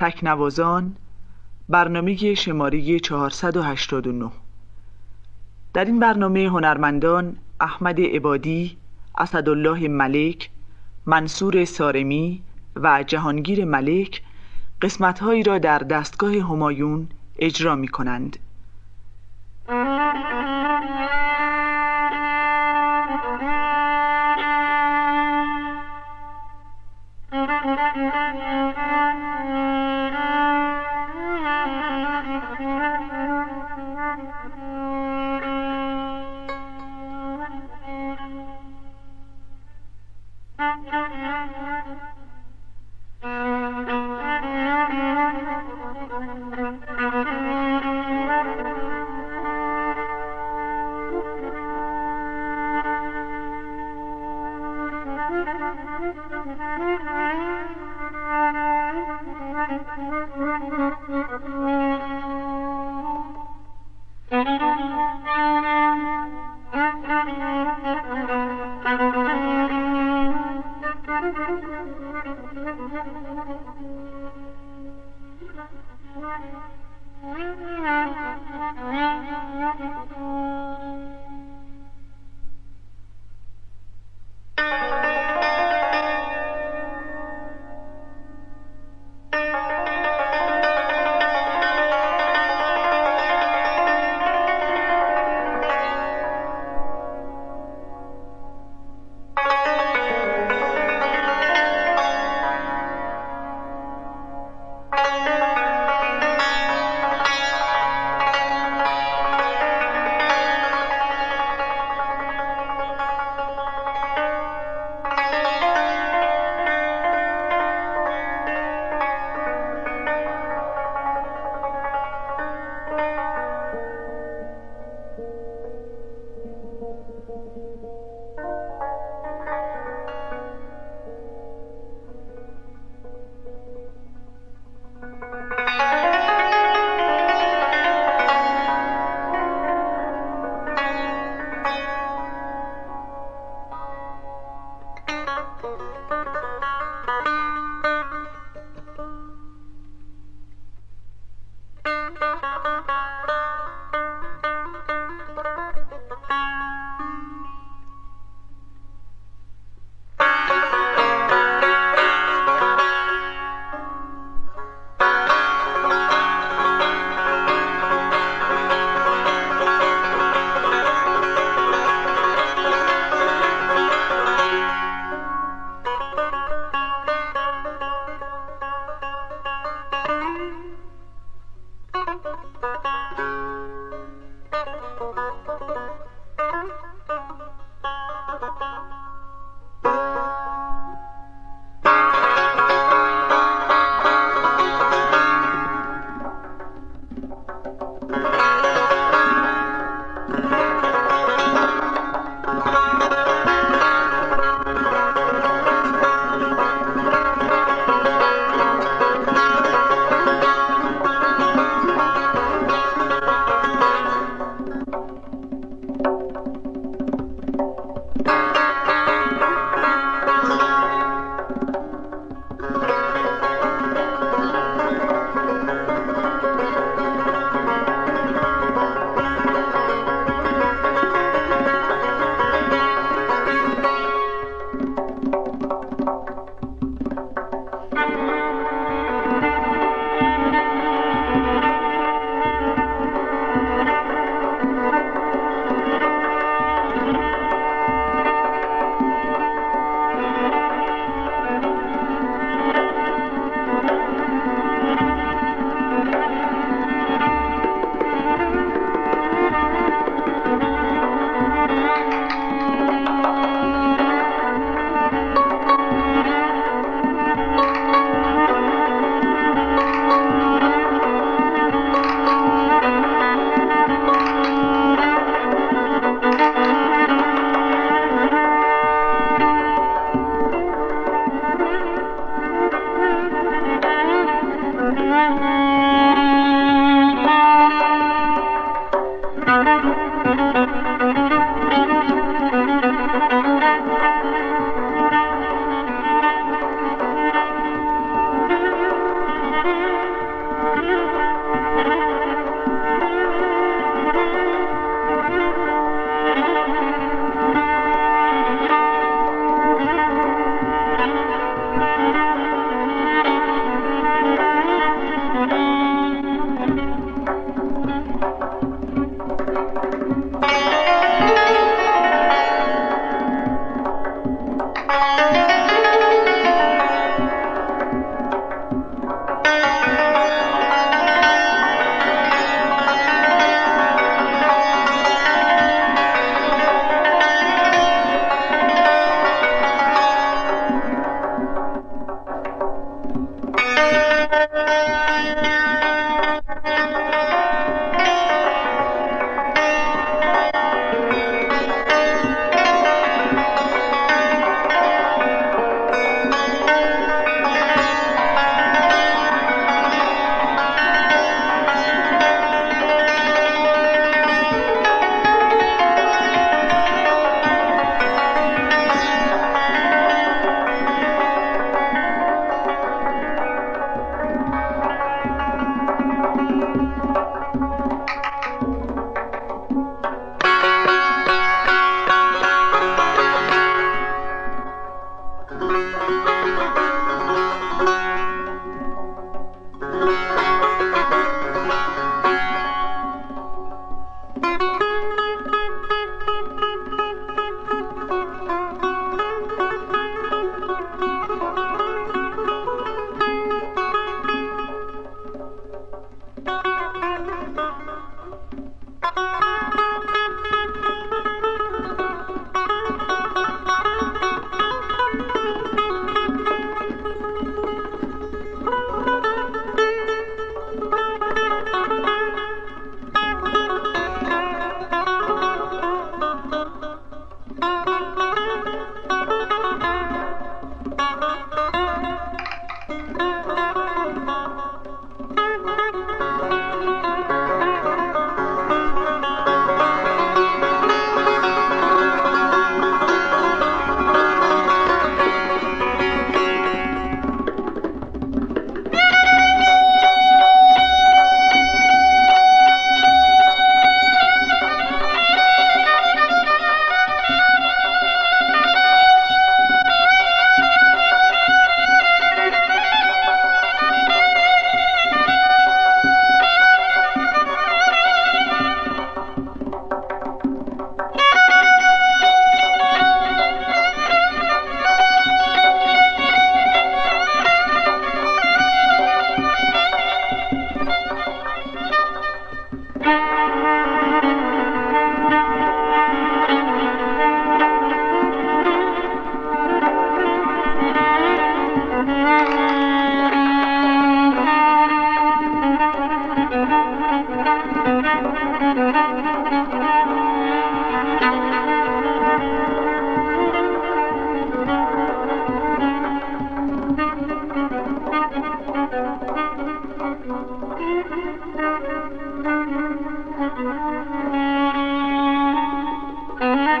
تکنوازان برنامه شماره 489 در این برنامه هنرمندان احمد عبادی، اسدالله ملک، منصور سارمی و جهانگیر ملک قسمتهایی را در دستگاه همایون اجرا می کنند. Thank you.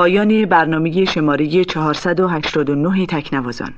پایان برنامه شماره 489 تکنوازان.